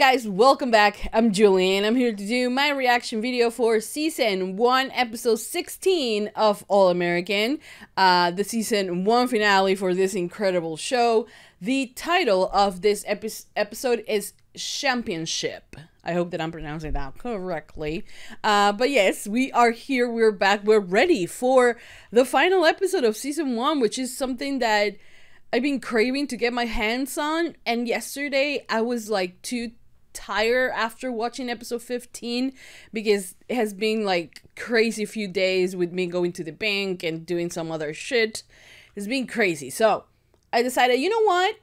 Guys, welcome back. I'm Julian. I'm here to do my reaction video for season 1, episode 16 of All American, uh, the season 1 finale for this incredible show. The title of this epi episode is Championship. I hope that I'm pronouncing that correctly. Uh, but yes, we are here, we're back, we're ready for the final episode of season 1, which is something that I've been craving to get my hands on, and yesterday I was like too tired after watching episode 15 because it has been like crazy few days with me going to the bank and doing some other shit. It's been crazy. So I decided, you know what?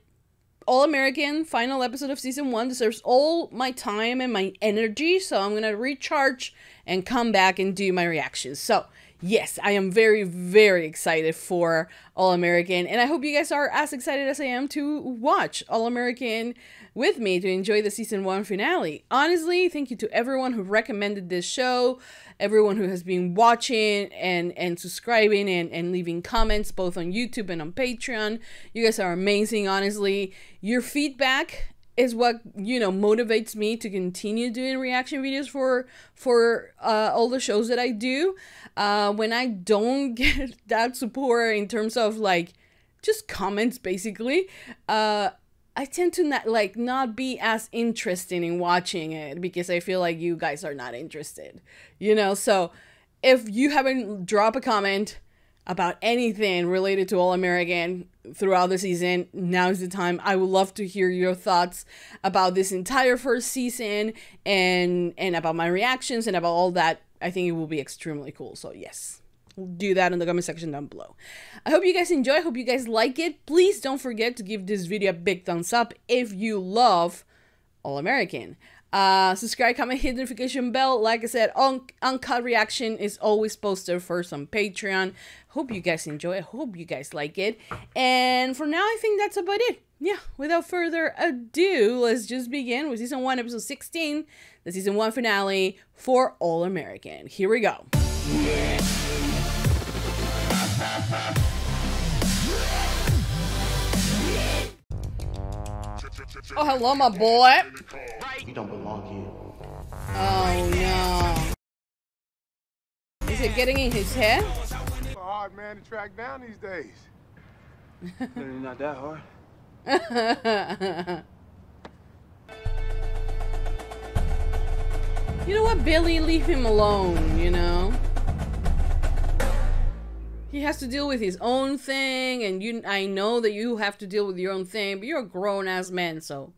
All American final episode of season one deserves all my time and my energy. So I'm gonna recharge and come back and do my reactions. So yes, I am very, very excited for All American, and I hope you guys are as excited as I am to watch All American with me to enjoy the season one finale. Honestly, thank you to everyone who recommended this show, everyone who has been watching and and subscribing and, and leaving comments both on YouTube and on Patreon. You guys are amazing, honestly. Your feedback is what you know motivates me to continue doing reaction videos for for uh, all the shows that I do. Uh, when I don't get that support in terms of like just comments, basically, uh, I tend to not like not be as interested in watching it because I feel like you guys are not interested, you know. So if you haven't dropped a comment about anything related to All American throughout the season, now is the time. I would love to hear your thoughts about this entire first season and and about my reactions and about all that. I think it will be extremely cool. So yes, do that in the comment section down below. I hope you guys enjoy. I hope you guys like it. Please don't forget to give this video a big thumbs up if you love All American. Uh, subscribe, comment, hit the notification bell. Like I said, un uncut reaction is always posted first on Patreon. Hope you guys enjoy. I hope you guys like it. And for now, I think that's about it. Yeah, without further ado, let's just begin with season one, episode 16, the season one finale for All American. Here we go. Oh, hello, my boy. Oh, no. Is it getting in his head? It's a hard man to track down these days. Really not that hard. you know what, Billy? Leave him alone, you know? He has to deal with his own thing, and you I know that you have to deal with your own thing, but you're a grown ass man, so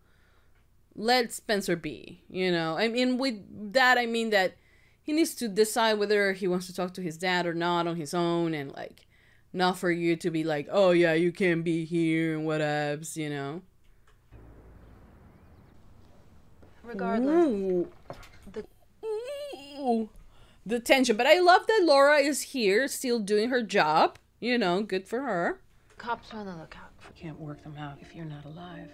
let Spencer be, you know? I mean, with that, I mean that he needs to decide whether he wants to talk to his dad or not on his own, and like, not for you to be like, oh yeah, you can't be here and whatevs, you know? Regardless, Ooh. the Ooh. The tension. But I love that Laura is here, still doing her job. You know, good for her. cops are on the lookout. We can't work them out if you're not alive.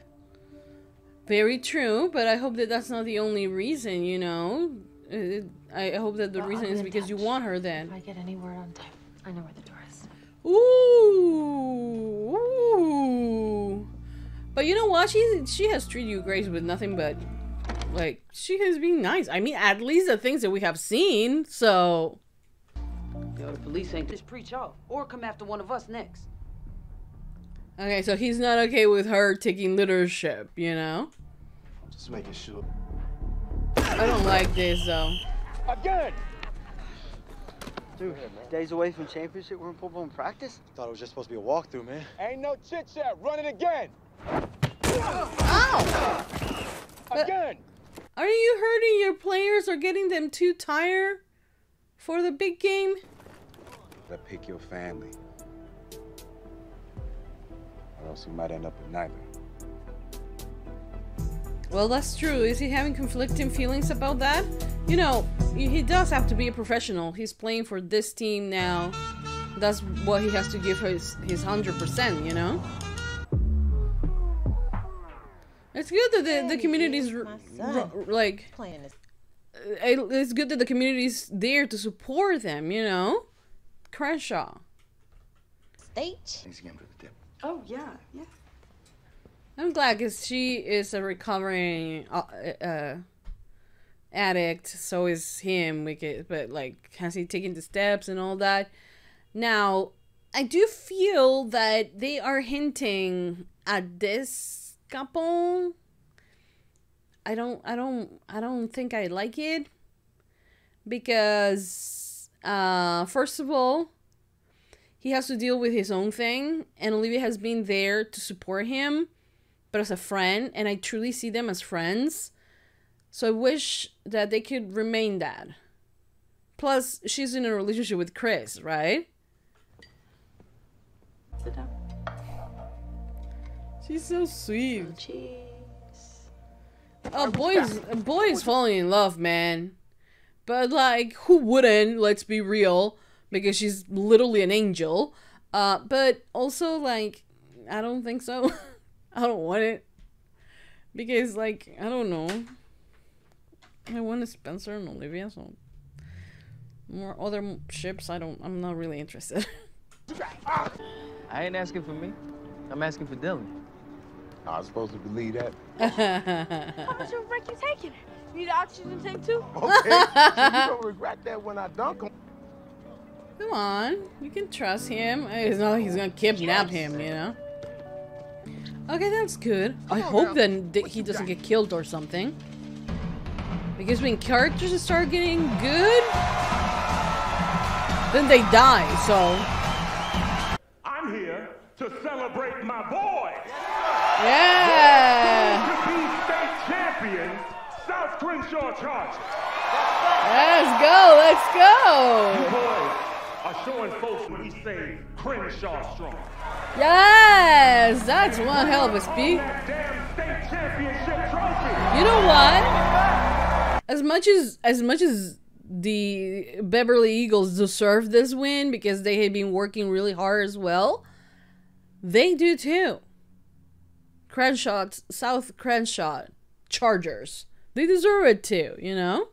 Very true, but I hope that that's not the only reason, you know? Uh, I hope that the Well, reason is in because you want her then. If then. I get any word on time, I know where the door is. Ooh. Ooh. But you know what? She she has treated you great with nothing but like she has been nice. I mean, at least the things that we have seen. So Yo, the police ain't just preach out or come after one of us next. Okay, so he's not okay with her taking leadership, you know? Just making sure. I don't like this though. Again! Dude, days away from championship, we're in full-blown practice? Thought it was just supposed to be a walkthrough, man. Ain't no chit chat. Run it again. Ow! Again. Are you hurting your players or getting them too tired for the big game? to pick your family. Or else you might end up with neither. Well, that's true. Is he having conflicting feelings about that? You know, he he does have to be a professional. He's playing for this team now. That's what he has to give his his hundred percent. You know. It's good that the the community's r- r- like. playing uh, It's good that the community's there to support them. You know, Crenshaw. Stage. Thanks again for the tip. Oh yeah, yeah. I'm glad because she is a recovering uh, uh, addict. So is him. Because, but like, has he taken the steps and all that? Now, I do feel that they are hinting at this couple. I don't. I don't. I don't think I like it because, uh, first of all, he has to deal with his own thing, and Olivia has been there to support him but as a friend, and I truly see them as friends. So I wish that they could remain that. Plus, she's in a relationship with Chris, right? Sit down. She's so sweet. Cheese. Oh, oh boys, boys falling in love, man. But like, who wouldn't? Let's be real, because she's literally an angel. Uh, but also like, I don't think so. I don't want it because like I don't know. I wanted Spencer and Olivia, so more other ships. I don't. I'm not really interested. I ain't asking for me. I'm asking for Dylan. I was supposed to believe that. How much of a break you taking? Need an oxygen tank too? Okay, so you don't regret that when I dunk him. Come on, you can trust him. It's not like he's gonna kidnap him, you know. Okay, that's good. I hope then that he doesn't get killed or something. Because when characters start getting good, then they die. So I'm here to celebrate my boy! yeah, To be state champions, South Crenshaw Chargers. let's go, let's go. Showing folks when we say Crenshaw strong. Yes, that's one hell of a speech. That damn state championship trophy. You know what? As much as as much as the Beverly Eagles deserve this win because they had been working really hard as well, they do too. Crenshaw, South Crenshaw, Chargers. They deserve it too, you know?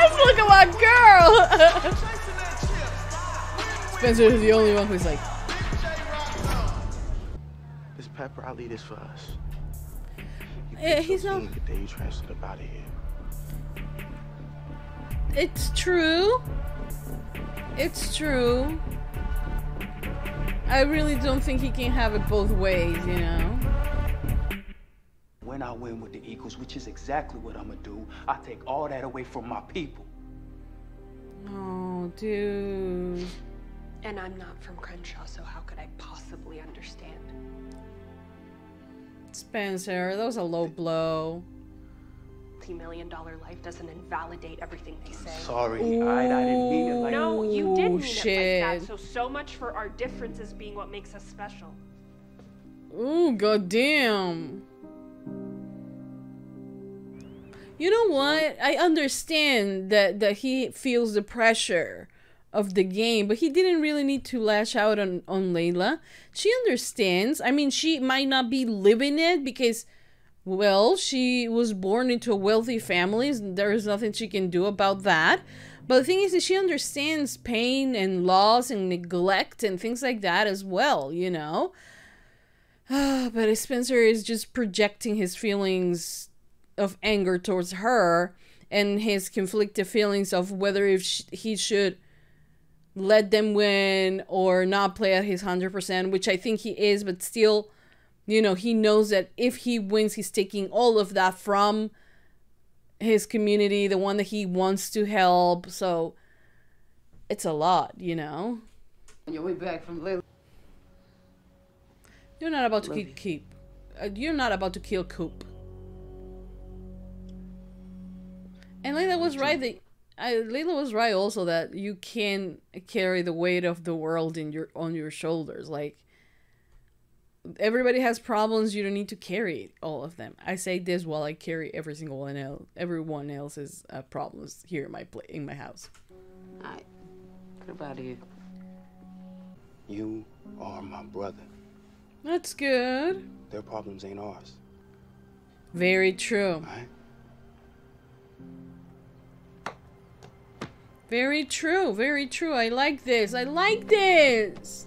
Yes, look at my girl! Spencer is the only one who's like, This Pepper, I leave this for us. You Eh, he's not- The day you transferred up out of here. It's true. It's true. I really don't think he can have it both ways, you know? When I win with the Eagles, which is exactly what I'm gonna do, I take all that away from my people. Oh, dude. And I'm not from Crenshaw, so how could I possibly understand? Spencer, that was a low blow. Multi-million dollar life doesn't invalidate everything they say. Sorry, I, I didn't mean it like No, you did Ooh, mean it like that. So so much for our differences being what makes us special. Ooh, goddamn. You know what? I understand that that he feels the pressure of the game, but he didn't really need to lash out on on Layla. She understands. I mean, she might not be living it because well, she was born into a wealthy family. There is nothing she can do about that. But the thing is that she understands pain and loss and neglect and things like that as well, you know? but Spencer is just projecting his feelings of anger towards her and his conflicted feelings of whether if sh- he should let them win or not play at his 100%, which I think he is, but still, you know, he knows that if he wins, he's taking all of that from his community, the one that he wants to help. So it's a lot, you know? Your way back from Layla. You're not about to keep keep. Uh, you're not about to kill Coop. And Layla was right. That I, Layla was right also that you can carry the weight of the world in your on your shoulders. Like everybody has problems. You don't need to carry all of them. I say this while I carry every single one else, everyone else's uh, problems here in my pla- in my house. Alright. Get up out of. You are my brother. That's good. Their problems ain't ours. Very true. Right? Very true. Very true. I like this. I like this.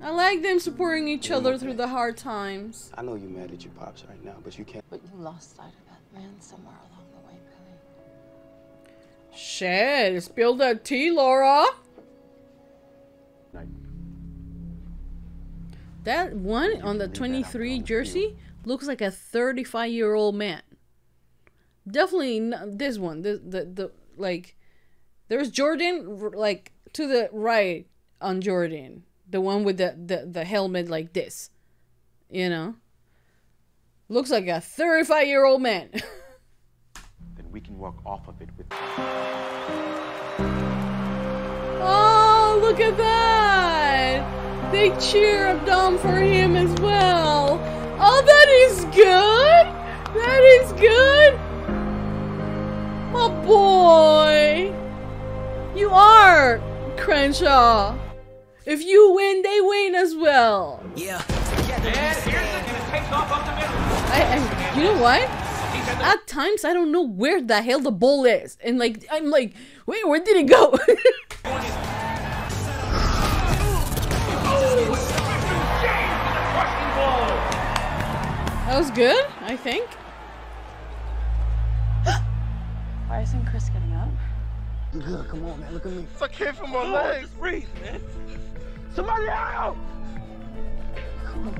I like them supporting each other through the hard times. I know you're mad at your pops right now, but you can't. But you lost sight of that man somewhere along the way, Billy. Shit, spill that tea, Laura. That one on the 23 jersey looks like a 35 year old man. Definitely not this one. The, the, the, like, there's Jordan, like, to the right on Jordan. The one with the, the, the helmet like this. You know? Looks like a 35 year old man. Then we can walk off of it with. Oh, look at that! They cheer up down for him as well. Oh, that is good! That is good! My boy! You are, Crenshaw! If you win, they win as well. And here's the, takes off up the middle. I, I, you know what? At times, I don't know where the hell the ball is. And, like, I'm like, wait, where did it go? That was good, I think. Why isn't Chris getting up? Good, come on, man. Look at me. I can't feel my legs. Breathe, man. Somebody help!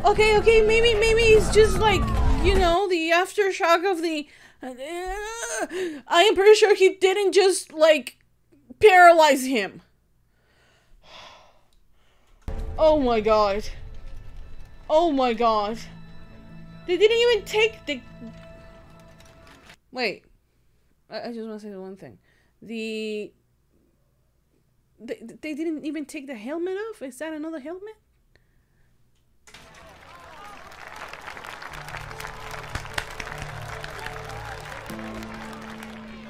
Okay, okay, maybe, maybe it's just like, you know, the aftershock of the. Uh, I am pretty sure he didn't just, like, paralyze him. Oh my god. Oh my god. They didn't even take the. Wait. I, I just want to say the one thing. The. They, they didn't even take the helmet off? Is that another helmet?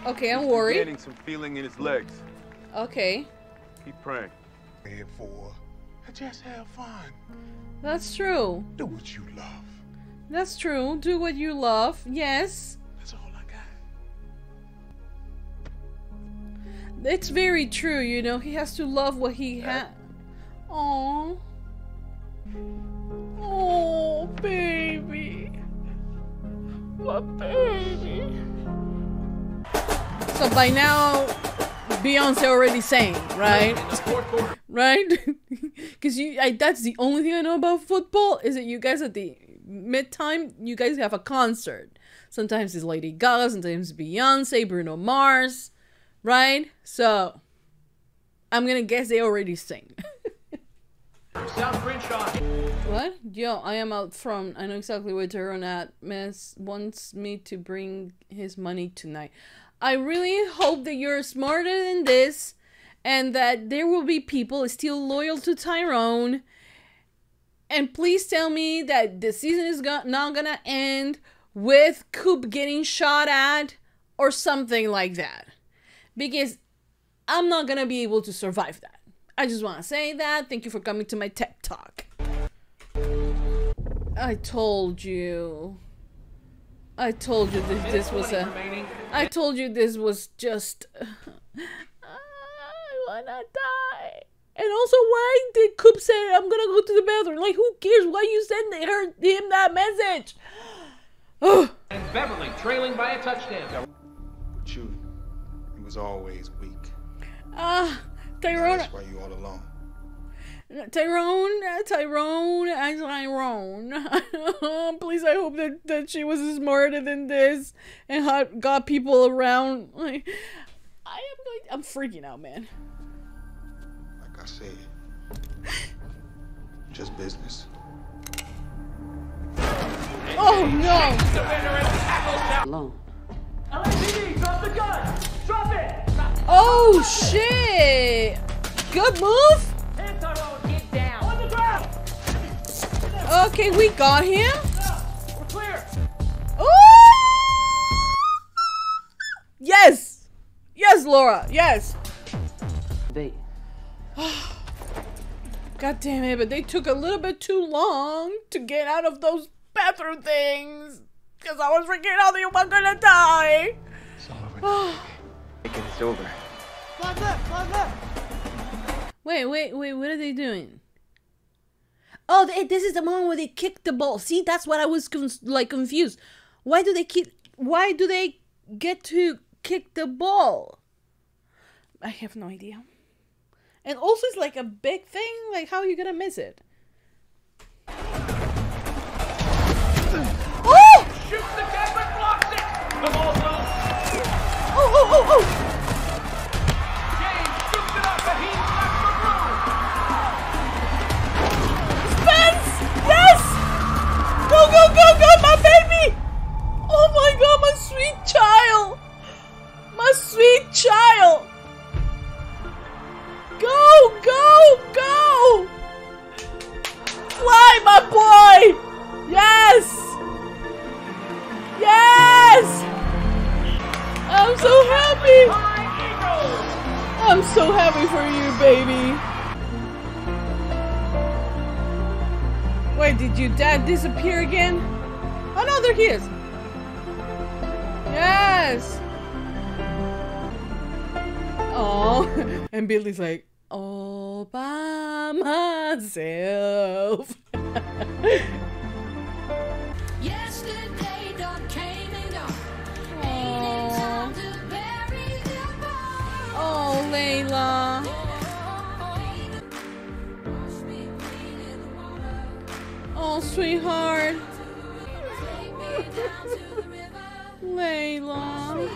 Okay, I'm worried. Getting some feeling in his legs. Okay, Keep praying. And for. Just have fun. that's true. Do what you love. That's true. Do what you love. Yes. It's very true, you know. He has to love what he has. Oh. Oh, baby. My baby. So by now, Beyonce already sang, right? right? Because you, I, that's the only thing I know about football is that you guys at the mid time, you guys have a concert. Sometimes it's Lady Gaga, sometimes Beyonce, Bruno Mars, right? So I'm gonna guess they already sing. What? Yo, I am out front. I know exactly where Tyrone at. Miss wants me to bring his money tonight. I really hope that you're smarter than this and that there will be people still loyal to Tyrone. And please tell me that the season is go- not gonna end with Coop getting shot at or something like that. Because I'm not gonna be able to survive that. I just wanna say that. Thank you for coming to my TED Talk. I told you. I told you that this was a. I told you this was just. I wanna die. And also, why did Coop say I'm gonna go to the bathroom? Like, who cares? Why you send her him that message? And Beverly trailing by a touchdown. But you, you was always weak. Ah, Tyrone, That's why you all alone. Tyrone, uh, Tyrone, uh, Tyrone. Please, I hope that, that she was smarter than this and had, got people around. Like, I am like, I'm freaking out, man. Like I said, just business. Oh no! Alone. LAPD, drop the gun! Drop it! Oh shit! Good move. Hand Tyrone, get down! On the ground! Okay, we got him. Ooh! Yes, yes, Laura. Yes. They. God damn it! But they took a little bit too long to get out of those bathroom things. Cause I was freaking out that you were gonna die. It's all over. It's over. Wait, wait, wait. What are they doing? Oh, they, this is the moment where they kick the ball. See, that's what I was like confused. Why do they keep? Why do they get to kick the ball? I have no idea. And also, it's like a big thing. Like, how are you gonna miss it? Oh! Shoot the guy but blocked it! The ball's loose. Oh! Oh! Oh! Oh! Child! My sweet child! Go! Go! Go! Fly, my boy! Yes! Yes! I'm so happy! I'm so happy for you, baby. Wait, did your dad disappear again? Oh no, there he is. Yes. Oh, and Billy's like, all by myself. Yesterday done came and gone. Aw. Oh, Layla. Oh, sweetheart. Layla.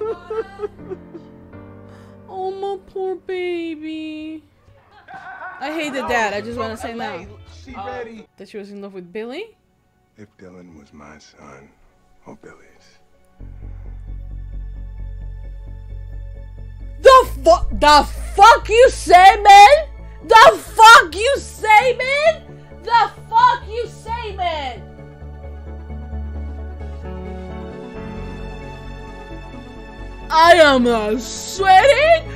oh, my poor baby. I hate the dad. I just want to say now. She ready? Uh, that she was in love with Billy? If Dylan was my son, or Billy's, The fuck? The fuck you say, man? The fuck you say, man? The I am uh, sweating.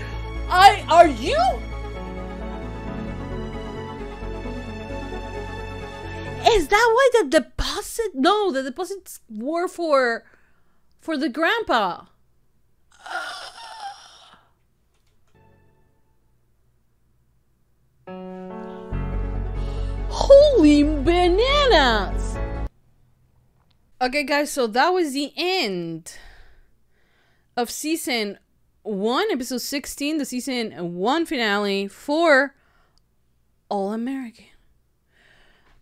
I are you? Is that why the deposit? No, the deposits were for for the grandpa. Holy bananas! Okay, guys, so that was the end of season one, episode 16, the season one finale for All American.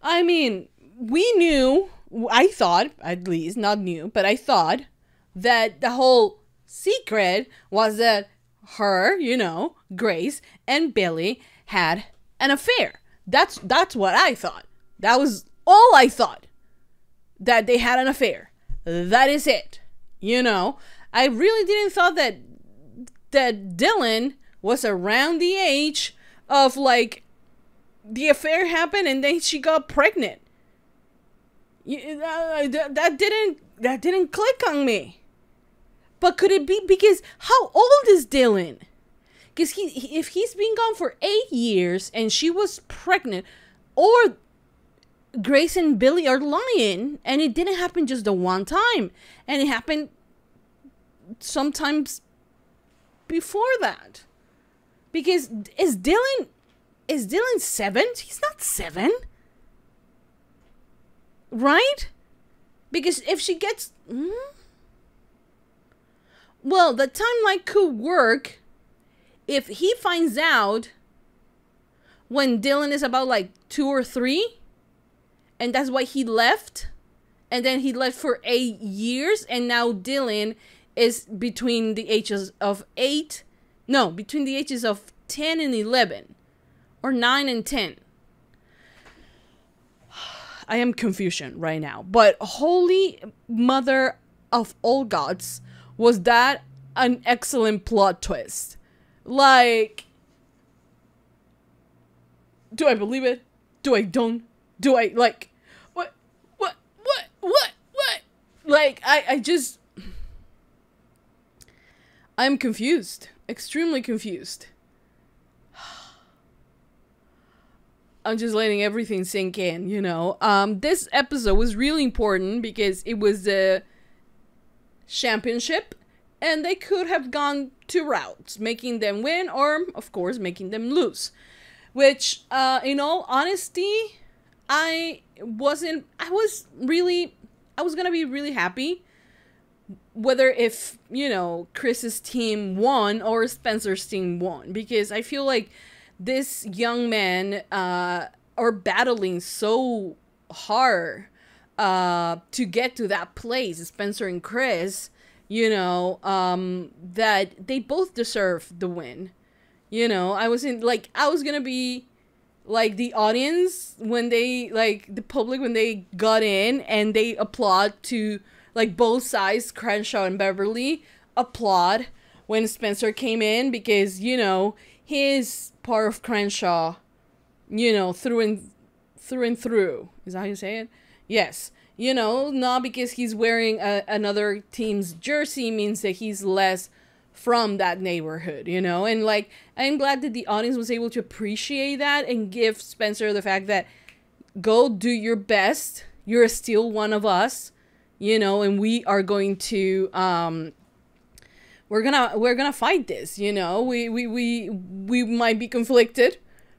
I mean, we knew, I thought, at least, not new, but I thought that the whole secret was that her, you know, Grace and Billy had an affair. That's that's what I thought. That was all I thought. That they had an affair. That is it. You know, I really didn't thought that that Dylan was around the age of like the affair happened and then she got pregnant. You, uh, that, didn't that didn't click on me. But could it be because how old is Dylan? Because he, if he's been gone for eight years and she was pregnant, or Grace and Billy are lying, and it didn't happen just the one time, and it happened sometimes before that. Because is Dylan is Dylan seven? He's not seven, right? Because if she gets, hmm? well, the timeline could work if he finds out when Dylan is about like two or three, and that's why he left, and then he left for eight years, and now Dylan is between the ages of eight, no, between the ages of 10 and 11, or 9 and 10. I am confusion right now, but holy mother of all gods, was that an excellent plot twist? Like, do I believe it? Do I don't? Do I like, what, what, what, what, what? Like, I, I just, I'm confused, extremely confused. I'm just letting everything sink in, you know. Um, this episode was really important because it was the championship, and they could have gone two routes, making them win or, of course, making them lose. which, uh, in all honesty, I wasn't. I was really. I was gonna be really happy whether if you know Chris's team won or Spencer's team won because I feel like this young man uh, are battling so hard uh, to get to that place, Spencer and Chris. You know um, that they both deserve the win. You know, I was in like I was gonna be like the audience when they like the public when they got in and they applaud to like both sides, Crenshaw and Beverly, applaud when Spencer came in because, you know, he's part of Crenshaw, you know, through and through and through. Is that how you say it? Yes. You know, not because he's wearing a, another team's jersey means that he's less from that neighborhood, you know? And like, I'm glad that the audience was able to appreciate that and give Spencer the fact that go do your best. You're still one of us you know and we are going to um we're gonna we're gonna fight this you know? We we we we might be conflicted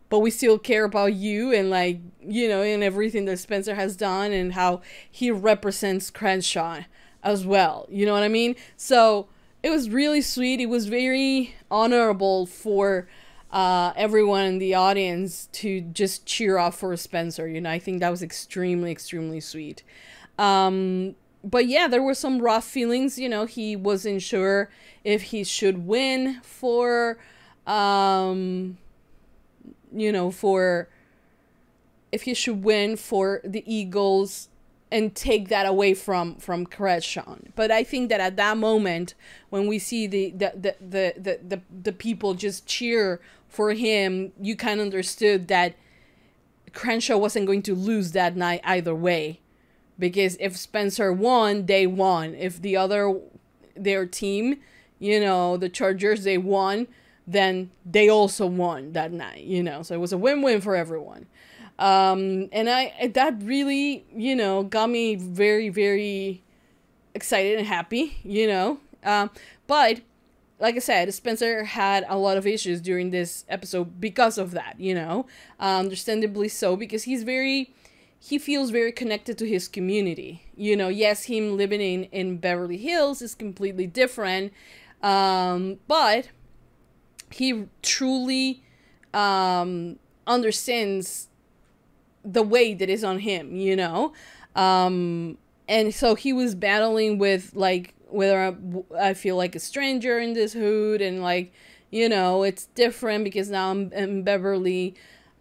but we still care about you and like you know and everything that spencer has done and how he represents crenshaw as well you know what i mean? So it was really sweet. It was very honorable for uh, everyone in the audience to just cheer off for spencer you know? I think that was extremely extremely sweet. Um but yeah, there were some rough feelings. You know, he wasn't sure if he should win for, um, you know, for if he should win for the Eagles and take that away from from Crenshaw. But I think that at that moment, when we see the the the the the, the, the people just cheer for him, you kind of understood that Crenshaw wasn't going to lose that night either way because if Spencer won, they won. If the other their team, you know, the Chargers they won, then they also won that night, you know. So it was a win-win for everyone. Um and I that really, you know, got me very very excited and happy, you know. Um but like I said, Spencer had a lot of issues during this episode because of that, you know. Uh, understandably so because he's very he feels very connected to his community. You know, yes, him living in, in Beverly Hills is completely different, um, but he truly um, understands the weight that is on him, you know? Um, and so he was battling with, like, whether I feel like a stranger in this hood and, like, you know, it's different because now I'm in Beverly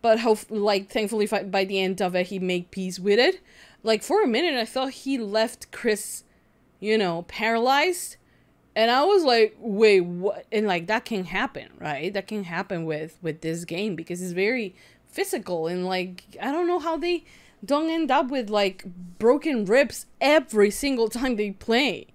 but hope like thankfully by the end of it he made peace with it. Like for a minute i thought he left chris you know paralyzed. And i was like wait what? And like that can happen right? That can happen with with this game because it's very physical. And like i don't know how they don't end up with like broken ribs every single time they play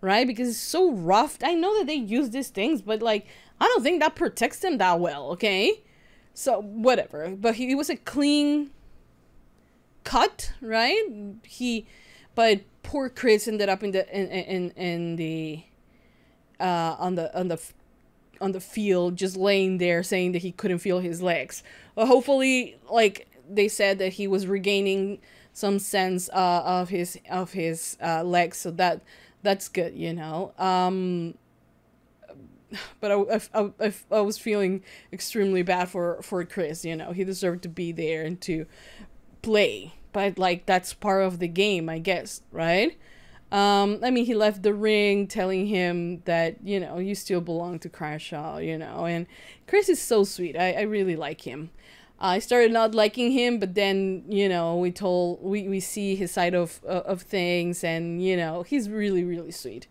right? Because it's so rough. I know that they use these things but like i don't think that protects them that well okay so whatever, but he, he was a clean cut, right? He, but poor Chris ended up in the in in in the uh on the on the on the field just laying there saying that he couldn't feel his legs. But hopefully, like they said that he was regaining some sense uh, of his of his uh, legs, so that that's good, you know. Um, but I, I, I, I was feeling extremely bad for for Chris. You know, he deserved to be there and to play, but like that's part of the game, I guess, right? Um, I mean, he left the ring telling him that you know you still belong to Crenshaw, you know, and Chris is so sweet. I, I really like him. I started not liking him, but then you know we told we, we see his side of uh, of things, and you know he's really really sweet.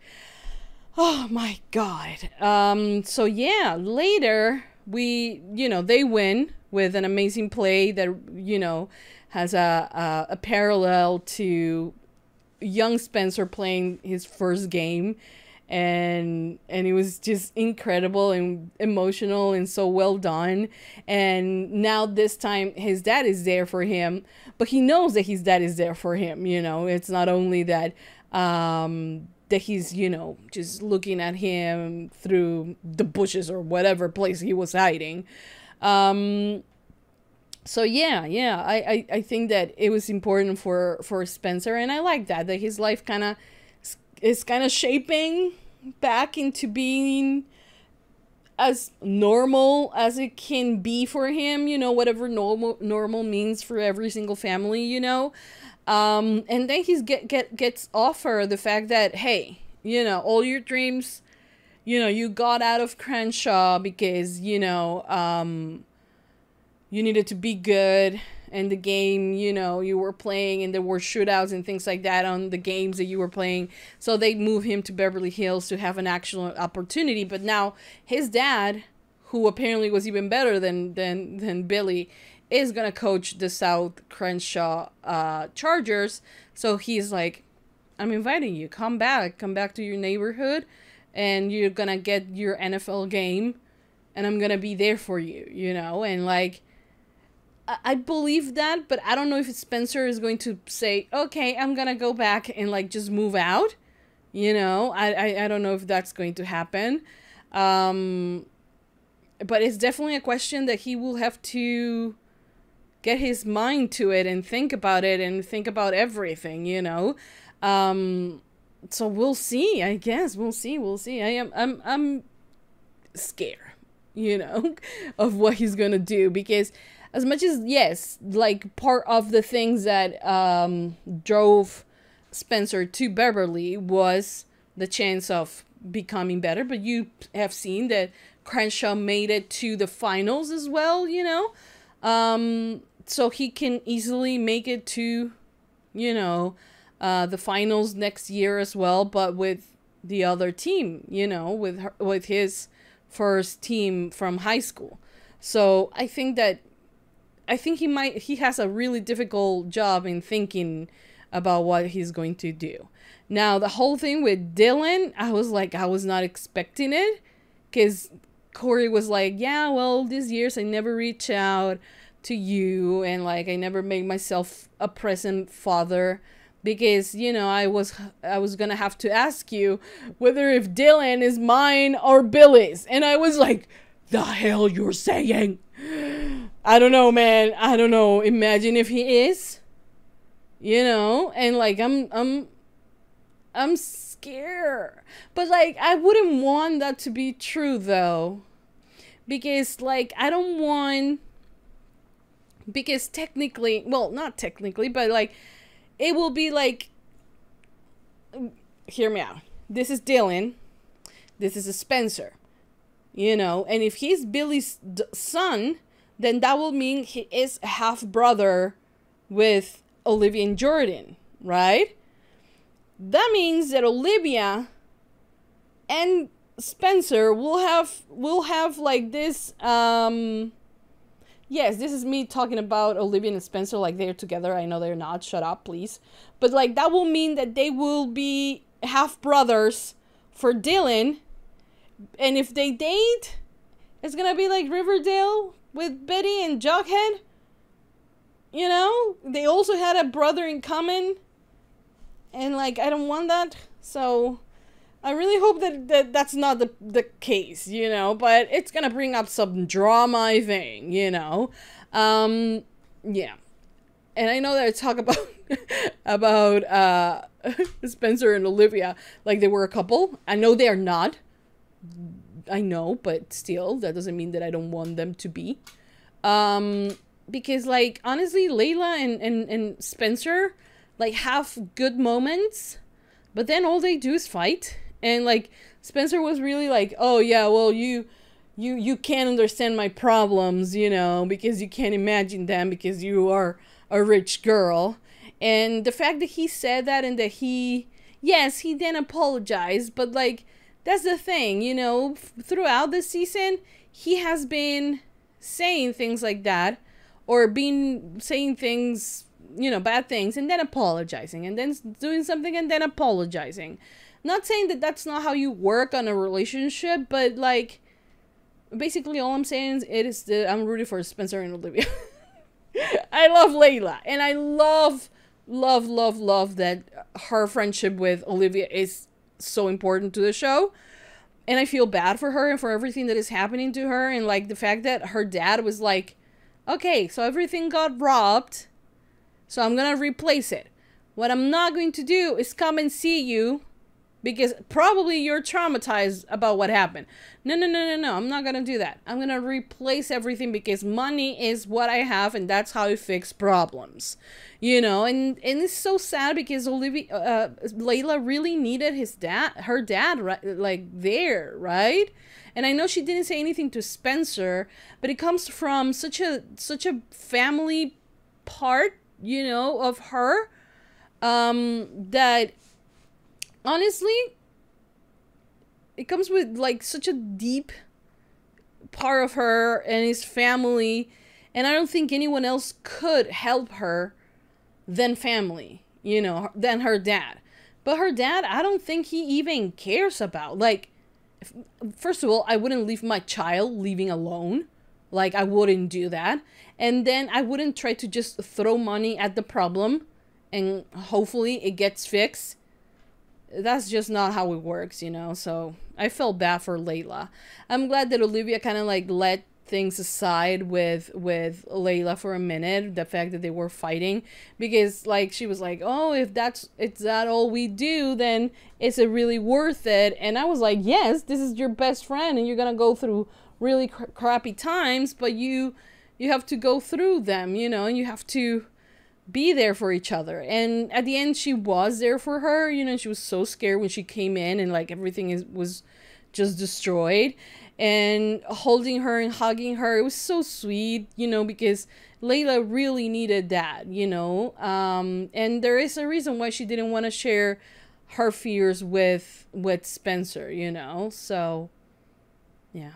Oh my god. Um so yeah, later we, you know, they win with an amazing play that you know has a a, a parallel to young Spencer playing his first game. And and it was just incredible and emotional and so well done. And now this time his dad is there for him but he knows that his dad is there for him you know. It's not only that um that he's, you know, just looking at him through the bushes or whatever place he was hiding. Um, so yeah, yeah, I, I, I think that it was important for for Spencer, and I like that that his life kind of is kind of shaping back into being as normal as it can be for him. You know, whatever normal normal means for every single family. You know, um, and then he's get get gets offer the fact that hey, you know, all your dreams, you know, you got out of Crenshaw because you know. Um, you needed to be good and the game you know you were playing and there were shootouts and things like that on the games that you were playing so they move him to beverly hills to have an actual opportunity but now his dad who apparently was even better than than than billy is gonna coach the south crenshaw uh, chargers so he's like i'm inviting you come back come back to your neighborhood and you're gonna get your nfl game and i'm gonna be there for you you know and like I believe that, but I don't know if Spencer is going to say, "Okay, I'm gonna go back and like just move out." You know, I I, I don't know if that's going to happen. Um, but it's definitely a question that he will have to get his mind to it and think about it and think about everything. You know, um, so we'll see. I guess we'll see. We'll see. I am I'm I'm scared. You know, of what he's gonna do because as much as yes, like part of the things that um, drove Spencer to Beverly was the chance of becoming better, but you have seen that Crenshaw made it to the finals as well, you know. Um, so he can easily make it to, you know, uh, the finals next year as well, but with the other team, you know, with her, with his first team from high school. So I think that I think he might he has a really difficult job in thinking about what he's going to do. Now the whole thing with Dylan, I was like I was not expecting it cuz Corey was like, "Yeah, well, these years I never reach out to you and like I never made myself a present father." because you know I was I was gonna have to ask you whether if Dylan is mine or Billy's, and I was like, "The hell you're saying?" I don't know, man. I don't know. Imagine if he is. You know, and like I'm I'm I'm scared. But like I wouldn't want that to be true though. Because like I don't want because technically, well, not technically, but like it will be like hear me out. This is Dylan. This is Spencer. You know, and if he's Billy's son, then that will mean he is half brother with Olivia and Jordan, right? That means that Olivia and Spencer will have will have like this um yes, this is me talking about Olivia and Spencer like they're together. I know they're not. Shut up, please. But like that will mean that they will be half brothers for Dylan. And if they date, it's gonna be like Riverdale with Betty and Jughead. You know, they also had a brother in common. And like I don't want that. So I really hope that, that that's not the, the case, you know, but it's gonna bring up some drama, I think, you know. Um yeah. And I know that I talk about about uh Spencer and Olivia like they were a couple. I know they are not. I know, but still, that doesn't mean that I don't want them to be. Um, because like honestly, Layla and, and, and Spencer like have good moments, but then all they do is fight. And like Spencer was really like, oh yeah, well you you you can't understand my problems, you know, because you can't imagine them because you are a rich girl. And the fact that he said that and that he yes, he then apologized, but like that's the thing, you know, throughout the season, he has been saying things like that or being saying things, you know, bad things and then apologizing and then doing something and then apologizing. Not saying that that's not how you work on a relationship, but like basically all I'm saying is it is that I'm rooting for Spencer and Olivia. I love Layla and I love love love love that her friendship with Olivia is so important to the show and I feel bad for her and for everything that is happening to her and like the fact that her dad was like okay, so everything got robbed, so I'm gonna replace it. What I'm not going to do is come and see you because probably you're traumatized about what happened. No, no, no, no, no. I'm not gonna do that. I'm gonna replace everything because money is what I have, and that's how you fix problems. You know, and and it's so sad because Olivia, uh, Layla really needed his dad, her dad, right, like there, right? And I know she didn't say anything to Spencer, but it comes from such a such a family part, you know, of her, um, that honestly, it comes with like such a deep part of her and his family, and I don't think anyone else could help her than family, you know, than her dad. But her dad, I don't think he even cares about. Like, if, first of all, I wouldn't leave my child leaving alone. Like, I wouldn't do that. And then I wouldn't try to just throw money at the problem and hopefully it gets fixed that's just not how it works, you know. So I felt bad for Layla. I'm glad that Olivia kind of like let things aside with with Layla for a minute, the fact that they were fighting because like she was like, "Oh, if that's it's that all we do, then is it really worth it?" And I was like, "Yes, this is your best friend and you're to go through really cr- crappy times, but you you have to go through them, you know, and you have to be there for each other. And at the end, she was there for her. You know, she was so scared when she came in and like everything is, was just destroyed. And holding her and hugging her, it was so sweet, you know, because Layla really needed that, you know. Um, and there is a reason why she didn't want to share her fears with with Spencer, you know. So, yeah.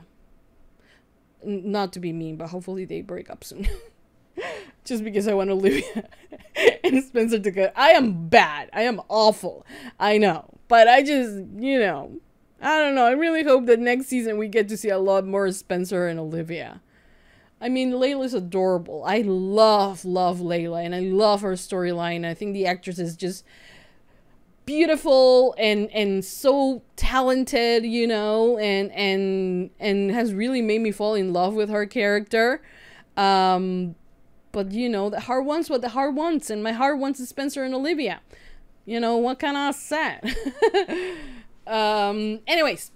N- not to be mean, but hopefully they break up soon. just because I want Olivia and Spencer to go. I am bad. I am awful. I know. But I just, you know, I don't know. I really hope that next season we get to see a lot more Spencer and Olivia. I mean, Layla's adorable. I love, love Layla, and I love her storyline. I think the actress is just beautiful and and so talented, you know, and and and has really made me fall in love with her character. Um, but you know, the heart wants what the heart wants, and my heart wants Spencer and Olivia. You know, what can I say? um, anyways,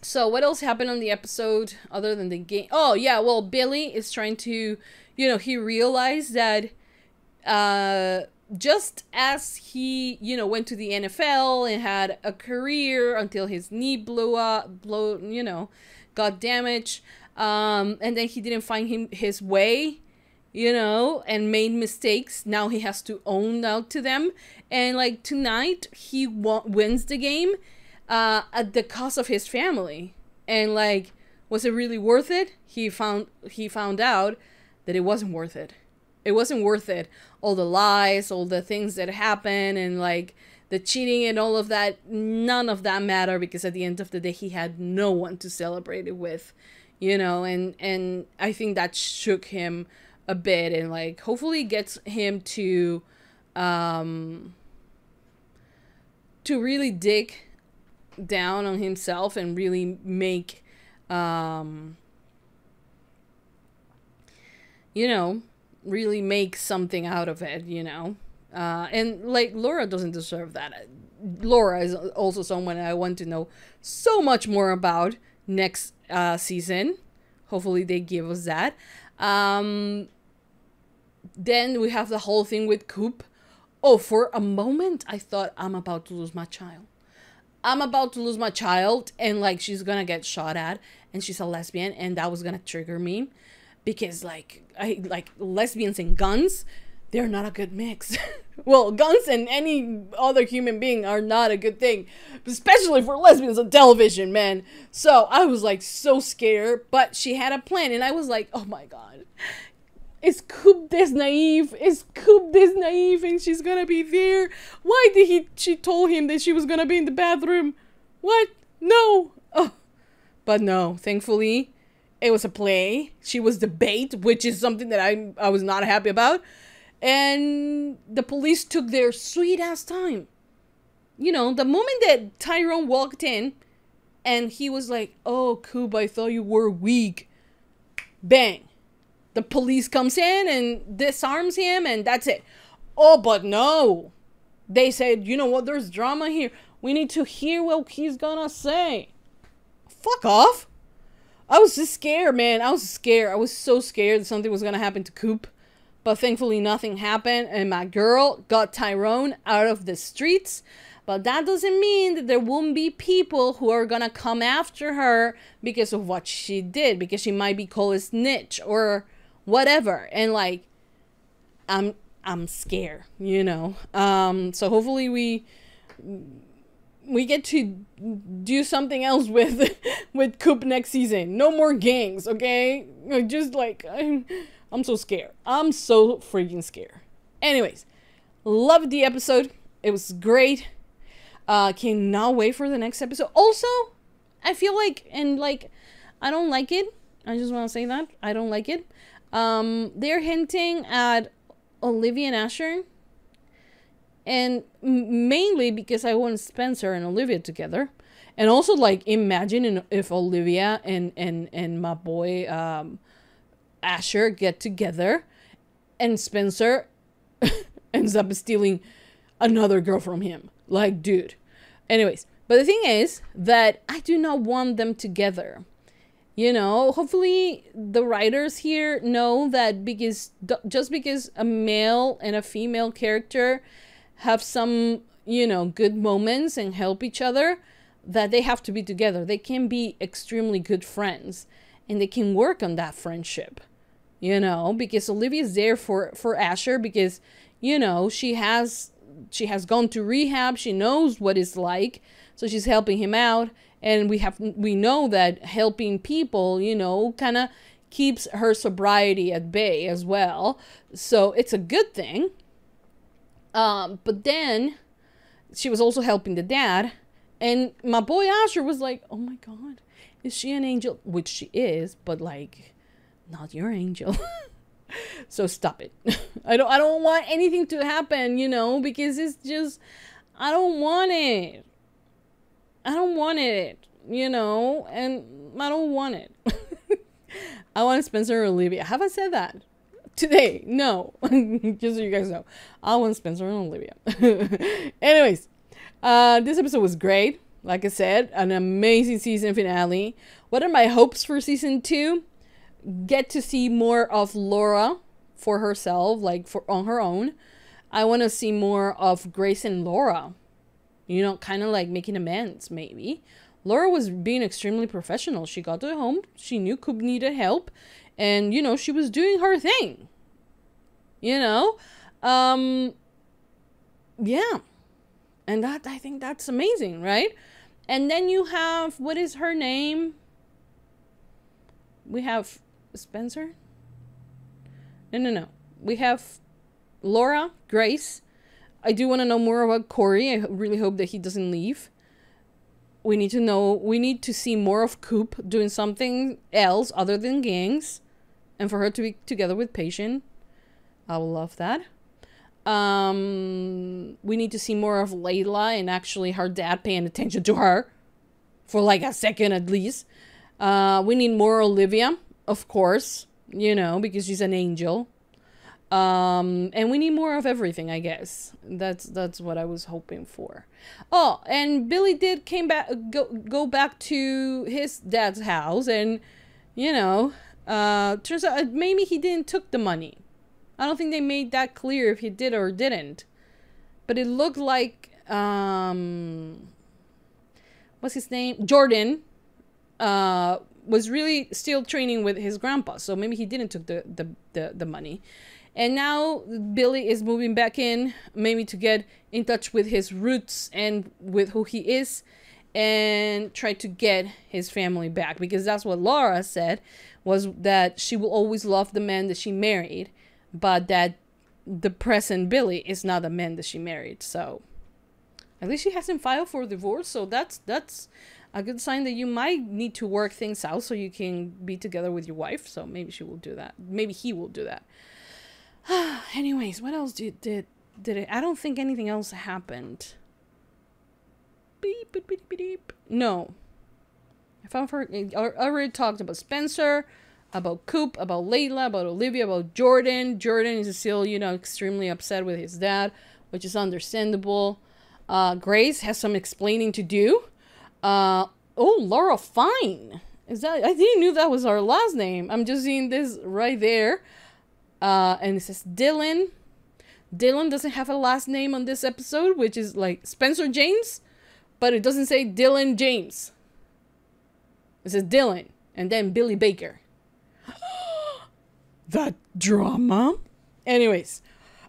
so what else happened on the episode other than the game? Oh, yeah, well, Billy is trying to, you know, he realized that uh, just as he, you know, went to the NFL and had a career until his knee blew up, blow, you know, got damaged, um, and then he didn't find him his way you know, and made mistakes. Now he has to own out to them. And like tonight, he wins the game uh, at the cost of his family. And like, was it really worth it? He found he found out that it wasn't worth it. It wasn't worth it. All the lies, all the things that happen, and like the cheating and all of that. None of that matter because at the end of the day, he had no one to celebrate it with, you know. And and I think that shook him a bit and like hopefully gets him to um to really dig down on himself and really make um you know really make something out of it you know? Uh and like laura doesn't deserve that. Laura is also someone i want to know so much more about next uh season. Hopefully they give us that. Um then we have the whole thing with Coop. Oh, for a moment, I thought I'm about to lose my child. I'm about to lose my child, and like she's gonna get shot at, and she's a lesbian, and that was gonna trigger me, because like I like lesbians and guns, they're not a good mix. well, guns and any other human being are not a good thing, especially for lesbians on television, man. So I was like so scared, but she had a plan, and I was like, oh my god, is Coop this naive? Is Coop this naive and she's gonna be there? Why did he she told him that she was gonna be in the bathroom? What? No. Oh. But no, thankfully it was a play. She was the bait, which is something that I I was not happy about. And the police took their sweet ass time. You know, the moment that Tyrone walked in and he was like, Oh, Coop, I thought you were weak. Bang the police comes in and disarms him and that's it. Oh, but no. They said, you know what, there's drama here. We need to hear what he's gonna say. Fuck off. I was just scared, man. I was scared. I was so scared that something was gonna happen to Coop. But thankfully nothing happened and my girl got Tyrone out of the streets. But that doesn't mean that there won't be people who are gonna come after her because of what she did, because she might be called a snitch or whatever. And like I'm I'm scared, you know. Um so hopefully we we get to do something else with with Coop next season. No more gangs, okay? Just like I'm I'm so scared. I'm so freaking scared. Anyways, loved the episode. It was great. Uh cannot wait for the next episode. Also, I feel like and like I don't like it. I just want to say that. I don't like it. Um they're hinting at Olivia and Asher and mainly because I want Spencer and Olivia together, and also like imagine if Olivia and and and my boy um, Asher get together, and Spencer ends up stealing another girl from him. Like, dude. Anyways, but the thing is that I do not want them together. You know, hopefully the writers here know that because just because a male and a female character have some, you know, good moments and help each other, that they have to be together. They can be extremely good friends and they can work on that friendship. You know, because Olivia's there for for Asher because you know, she has she has gone to rehab, she knows what it's like, so she's helping him out and we have we know that helping people, you know, kind of keeps her sobriety at bay as well. So it's a good thing um, but then she was also helping the dad. And my boy Asher was like, oh my God, is she an angel? Which she is, but like, not your angel. so stop it. I don't I don't want anything to happen, you know, because it's just I don't want it. I don't want it, you know, and I don't want it. I want Spencer or Olivia. Have I said that? today. No, just so you guys know, I want Spencer and Olivia. Anyways, uh, this episode was great. Like I said, an amazing season finale. What are my hopes for season two? Get to see more of Laura for herself, like for on her own. I want to see more of Grace and Laura. You know, kind of like making amends, maybe. Laura was being extremely professional. She got to the home. She knew Coop needed help. And you know she was doing her thing. You know? Um yeah. And that i think that's amazing right? And then you have what is her name? We have spencer? No no no. We have laura grace i do want to know more about corey i really hope that he doesn't leave we need to know we need to see more of coop doing something else other than gangs and for her to be together with Patience. I will love that. Um, we need to see more of Layla and actually her dad paying attention to her for like a second at least. Uh, we need more Olivia, of course, you know, because she's an angel. Um, and we need more of everything, I guess. That's that's what I was hoping for. Oh, and Billy did came back go go back to his dad's house and you know, uh, turns out uh, maybe he didn't took the money. I don't think they made that clear if he did or didn't. But it looked like um, what's his name? Jordan uh, was really still training with his grandpa, so maybe he didn't took the, the, the, the money. And now Billy is moving back in, maybe to get in touch with his roots and with who he is and try to get his family back because that's what Laura said was that she will always love the man that she married, but that the present Billy is not the man that she married. So at least she hasn't filed for divorce, so that's that's a good sign that you might need to work things out so you can be together with your wife. So maybe she will do that. Maybe he will do that. Anyways, what else did did did it? I don't think anything else happened. Beep, beep, beep, beep, beep. No. If I've heard, I already talked about Spencer, about Coop, about Layla, about Olivia, about Jordan. Jordan is still, you know, extremely upset with his dad, which is understandable. Uh, Grace has some explaining to do. Uh, oh, Laura Fine. Is that? I didn't knew that was our last name. I'm just seeing this right there. Uh, and it says Dillon. Dillon doesn't have a last name on this episode, which is like Spencer James, but it doesn't say Dillon James. It says Dillon and then Billy Baker. that drama. Anyways,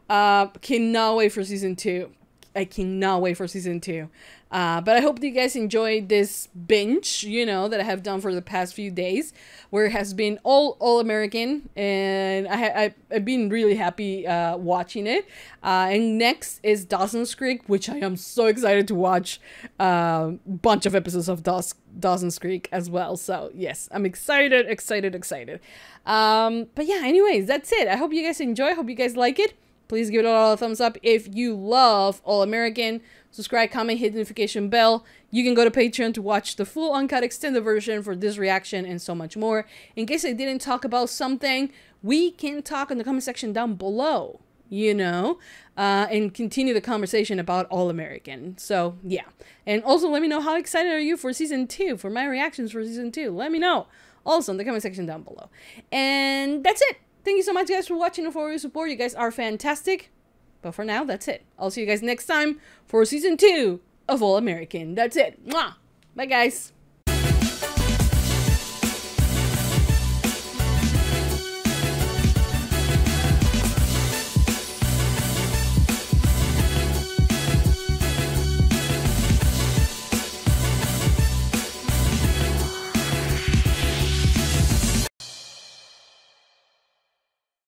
uh, cannot wait for season two. I cannot wait for season two. Uh, but I hope you guys enjoyed this binge, you know, that I have done for the past few days, where it has been all all American, and I, I I've been really happy uh, watching it. Uh, and next is Dawson's Creek, which I am so excited to watch. A uh, bunch of episodes of Daws- Dawson's Creek as well. So yes, I'm excited, excited, excited. Um, but yeah, anyways, that's it. I hope you guys enjoy. Hope you guys like it. Please give it a thumbs up if you love All American. Subscribe, comment, hit the notification bell. You can go to Patreon to watch the full uncut extended version for this reaction and so much more. In case I didn't talk about something, we can talk in the comment section down below, you know, uh, and continue the conversation about All American. So, yeah. And also, let me know how excited are you for season two, for my reactions for season two. Let me know also in the comment section down below. And that's it. Thank you so much, guys, for watching and for your support. You guys are fantastic. But for now, that's it. I'll see you guys next time for season two of All American. That's it. Mwah! Bye, guys.